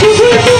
Te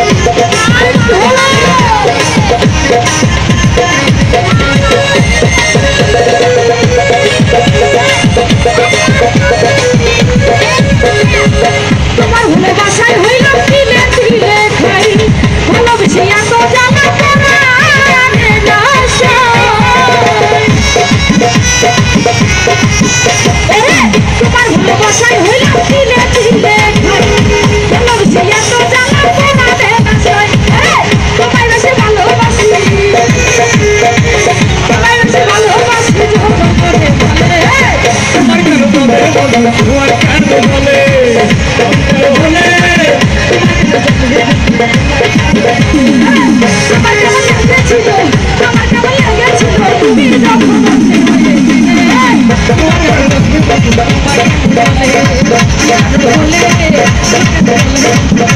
Yeah.